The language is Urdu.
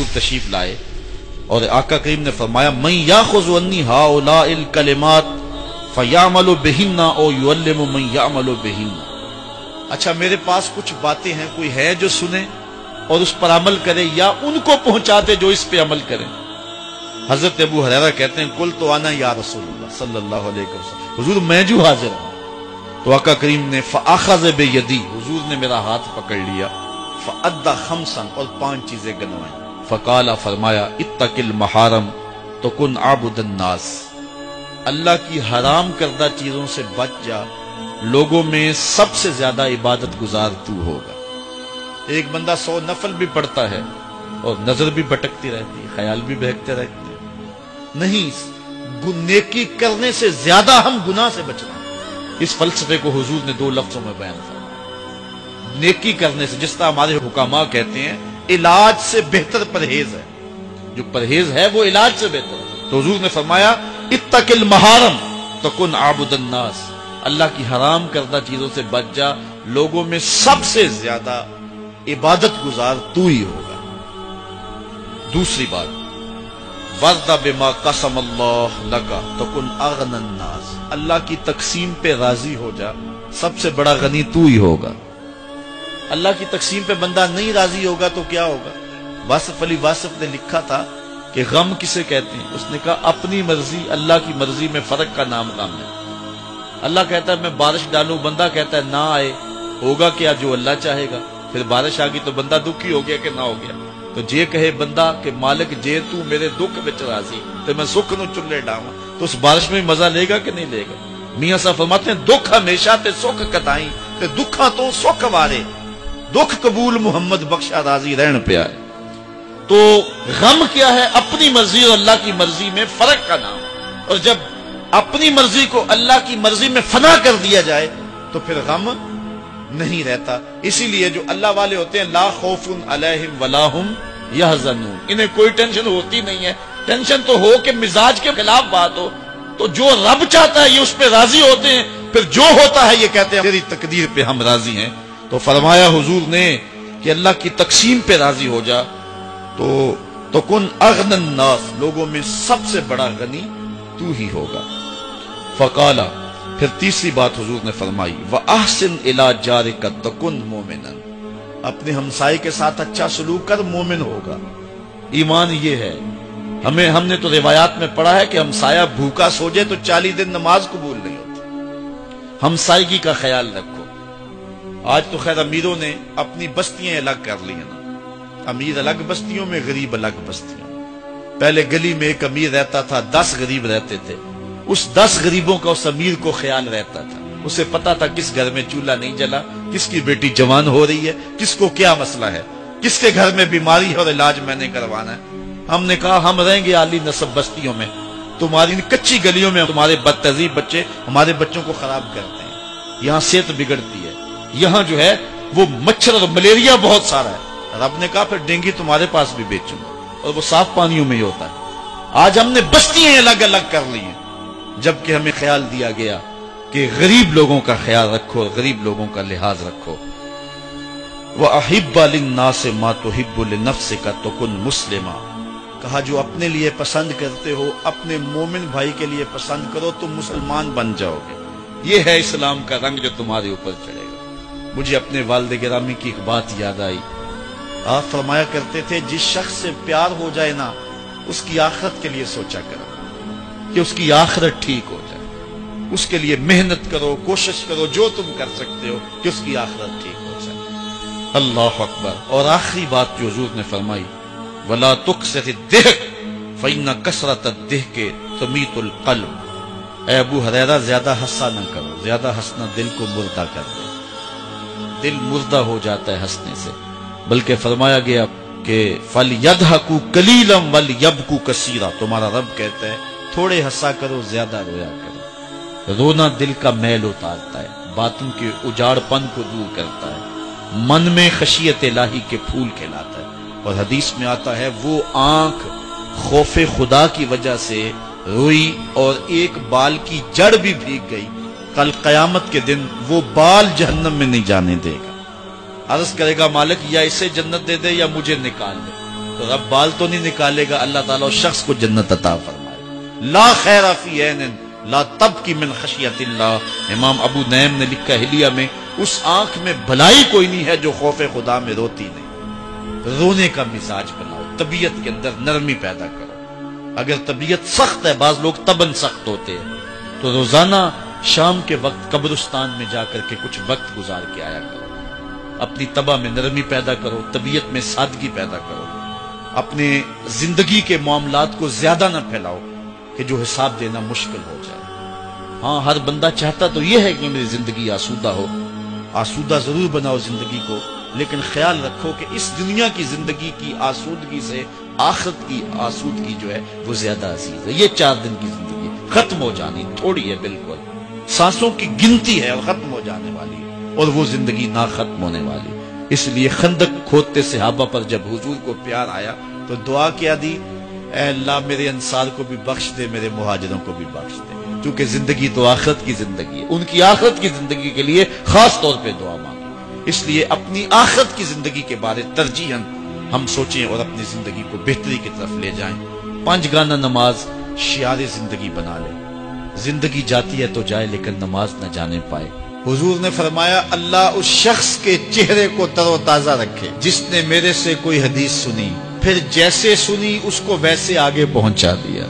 حضور تشریف لائے اور آقا کریم نے فرمایا میں یا خزونی ہا اولا الکلمات فیامل و بہن او یعلم من یعمل بہن اچھا میرے پاس کچھ باتیں ہیں، کوئی ہے جو سنے اور اس پر عمل کرے یا ان کو پہنچا دے جو اس پہ عمل کرے حضرت ابو حریرہ کہتے ہیں کل تو آنا یا رسول اللہ صلی اللہ علیہ وسلم. حضور، میں جو حاضر ہوں۔ تو آقا کریم نے، فاخذ بے یدی. حضور نے میرا ہاتھ پکڑ لیا، فادا خمسن اور پانچ چیزیں گنوائیں۔ فقالا فرمایا، اتق المحارم تو کن عابد الناس۔ اللہ کی حرام کردہ چیزوں سے بچ جا، لوگوں میں سب سے زیادہ عبادت گزار تو ہوگا۔ ایک بندہ سو نفل بھی پڑھتا ہے اور نظر بھی بھٹکتی رہتی ہے خیال بھی بہکتے رہتے۔ ہیں نہیں نیکی کرنے سے زیادہ ہم گناہ سے بچنا اس فلسفے کو حضور نے دو لفظوں میں بیان فرمایا۔ نیکی کرنے سے، جس طرح ہمارے حکامہ کہتے ہیں علاج سے بہتر پرہیز ہے۔ جو پرہیز ہے وہ علاج سے بہتر ہے۔ تو حضور نے فرمایا، اتق المحارم، تکن عابد الناس۔ اللہ کی حرام کردہ چیزوں سے بچ جا۔ لوگوں میں سب سے زیادہ عبادت گزار تو ہی ہوگا۔ دوسری بات، ورد بما قسم اللہ لگا تکن اغن الناس۔ اللہ کی تقسیم پہ راضی ہو جا۔ سب سے بڑا غنی تو ہی ہوگا۔ اللہ کی تقسیم پہ بندہ نہیں راضی ہوگا تو کیا ہوگا؟ واصف علی واصف نے لکھا تھا کہ غم کسے کہتے ہیں؟ اس نے کہا، اپنی مرضی، اللہ کی مرضی میں فرق کا نام غم ہے۔ اللہ کہتا ہے، میں بارش ڈالوں، بندہ کہتا ہے، نہ آئے، ہوگا کیا جو اللہ چاہے گا؟ پھر بارش آ گئی تو بندہ دکھی ہو گیا کہ نہ ہو گیا؟ تو جے کہے بندہ کہ مالک جے تو میرے دکھ وچ راضی تو میں سکھ نو چلے ڈاواں۔ تو اس بارش میں مزہ لے گا کہ نہیں لے گا؟ میاں صاحب فرماتے ہیں، دکھ ہمیشہ تے سکھ کتائی تے دکھاں تو سکھ وارے۔ دکھ قبول محمد بخشا راضی رہن پیا تو غم کیا ہے اپنی مرضی اور اللہ کی مرضی میں فرق کا نام۔ اور جب اپنی مرضی کو اللہ کی مرضی میں فنا کر دیا جائے، تو پھر غم نہیں رہتا۔ اسی لیے جو اللہ والے ہوتے ہیں، لا خوف علیہم ولا هم یحزنون۔ انہیں کوئی ٹینشن ہوتی نہیں ہے۔ ٹینشن تو ہو کہ مزاج کے خلاف بات ہو۔ تو جو رب چاہتا ہے یہ اس پہ راضی ہوتے ہیں، پھر جو ہوتا ہے یہ کہتے ہیں، تیری تقدیر پہ ہم راضی ہیں۔ تو فرمایا حضور نے کہ اللہ کی تقسیم پہ راضی ہو جا۔ تو تو کن اغن الناس، لوگوں میں سب سے بڑا غنی تو ہی ہوگا۔ فقالا، پھر تیسری بات حضور نے فرمائی وہ احسن الا جار کا تکن مومن اپنے ہمسائے کے ساتھ اچھا سلوک کر مومن ہوگا۔ ایمان یہ ہے، ہمیں، ہم نے تو روایات میں پڑھا ہے کہ ہمسایہ بھوکا سو جائے تو چالیس دن نماز قبول نہیں ہوتی۔ ہمسائیگی کا خیال رکھو۔ آج تو خیر امیروں نے اپنی بستیاں الگ کر لی ہیں نا۔ امیر الگ بستیوں میں غریب الگ بستیوں پہلے گلی میں ایک امیر رہتا تھا، دس غریب رہتے تھے۔ اس دس غریبوں کا اس امیر کو خیال رہتا تھا۔ اسے پتا تھا کس گھر میں چولہا نہیں جلا، کس کی بیٹی جوان ہو رہی ہے، کس کو کیا مسئلہ ہے، کس کے گھر میں بیماری ہے اور علاج میں نے کروانا ہے۔ ہم نے کہا، ہم رہیں گے عالی نصب بستیوں میں۔ تمہاری ان کچی گلیوں میں تمہارے بد تہذیب بچے، ہمارے بچوں کو خراب کرتے ہیں۔ یہاں صحت بگڑتی ہے۔ یہاں جو ہے وہ مچھر اور ملیریا بہت سارا ہے۔ رب نے کہا، پھر ڈینگی تمہارے پاس بھی بیچوں گا۔ اور وہ صاف پانیوں میں ہی ہوتا ہے۔ آج ہم نے بستیاں الگ الگ کر لی ہیں۔ جبکہ ہمیں خیال دیا گیا کہ غریب لوگوں کا خیال رکھو غریب لوگوں کا لحاظ رکھو۔ وہ احب النا سے ماں تو ہب النفس کا تو کن مسلمہ کہا، جو اپنے لیے پسند کرتے ہو، اپنے مومن بھائی کے لیے پسند کرو، تم مسلمان بن جاؤ گے۔ یہ ہے اسلام کا رنگ جو تمہارے اوپر چڑھے گا۔ مجھے اپنے والد گرامی کی ایک بات یاد آئی۔ آپ فرمایا کرتے تھے، جس شخص سے پیار ہو جائے نا، اس کی آخرت کے لیے سوچا کرو کہ اس کی آخرت ٹھیک ہو جائے۔ اس کے لیے محنت کرو، کوشش کرو، جو تم کر سکتے ہو کہ اس کی آخرت ٹھیک ہو جائے۔ اللہ اکبر۔ اور آخری بات جو حضور نے فرمائی، ولا تکسر دہ فینا کسرت دہ کے تمیت القلب۔ اے ابو حریرہ زیادہ ہنسا نہ کرو، زیادہ ہنسنا دل کو مردہ کر دے دل مردہ ہو جاتا ہے ہنسنے سے۔ بلکہ فرمایا گیا کہ فل ید حقو کلیلم ول یب کو کثیرہ تمہارا رب کہتا ہے، تھوڑے ہنسا کرو، زیادہ رویا کرو۔ رونا دل کا میل اتارتا ہے باتوں کے اجاڑ پن کو دور کرتا ہے۔ من میں خشیت الہی کے پھول کھلاتا ہے۔ اور حدیث میں آتا ہے، وہ آنکھ خوف خدا کی وجہ سے روئی اور ایک بال کی جڑ بھی بھیگ گئی۔ کل قیامت کے دن وہ بال جہنم میں نہیں جانے دے گا۔ عرض کرے گا مالک، یا اسے جنت دے دے یا مجھے نکال دے۔ تو رب بال تو نہیں نکالے گا، اللہ تعالیٰ اس شخص کو جنت عطا فرمائے۔ لا خیر فی عین، لا تب کی من خشیت اللہ۔ امام ابو نعیم نے لکھا ہلیا میں، اس آنکھ میں بھلائی کوئی نہیں ہے جو خوف خدا میں روتی نہیں۔ رونے کا مزاج بناؤ، طبیعت کے اندر نرمی پیدا کرو۔ اگر طبیعت سخت ہے، بعض لوگ تبن سخت ہوتے ہیں۔ تو روزانہ شام کے وقت قبرستان میں جا کر کے کچھ وقت گزار کے آیا کرو۔ اپنی تباہ میں نرمی پیدا کرو، طبیعت میں سادگی پیدا کرو۔ اپنے زندگی کے معاملات کو زیادہ نہ پھیلاؤ کہ جو حساب دینا مشکل ہو جائے۔ ہاں ہر بندہ چاہتا تو یہ ہے کہ میری زندگی آسودہ ہو۔ آسودہ ضرور بناؤ زندگی کو، لیکن خیال رکھو کہ اس دنیا کی زندگی کی آسودگی سے آخرت کی آسودگی جو ہے وہ زیادہ عزیز ہے۔ یہ چار دن کی زندگی، ختم ہو جانی، تھوڑی ہے، بالکل۔ سانسوں کی گنتی ہے اور ختم ہو جانے والی ہے، اور وہ زندگی نہ ختم ہونے والی اس لیے خندق کھودتے صحابہ پر جب حضور کو پیار آیا تو دعا کیا دی، اے اللہ میرے انصار کو بھی بخش دے، میرے مہاجروں کو بھی بخش دے۔ کیونکہ زندگی تو آخرت کی زندگی ہے، ان کی آخرت کی زندگی کے لیے خاص طور پہ دعا مانگی۔ اس لیے اپنی آخرت کی زندگی کے بارے ترجیح ہم سوچیں اور اپنی زندگی کو بہتری کی طرف لے جائیں۔ پانچ گانا نماز شیار زندگی بنا لے زندگی جاتی ہے تو جائے لیکن نماز نہ جانے پائے۔ حضور نے فرمایا، اللہ اس شخص کے چہرے کو تر و تازہ رکھے، جس نے میرے سے کوئی حدیث سنی، پھر جیسے سنی، اس کو ویسے آگے پہنچا دیا۔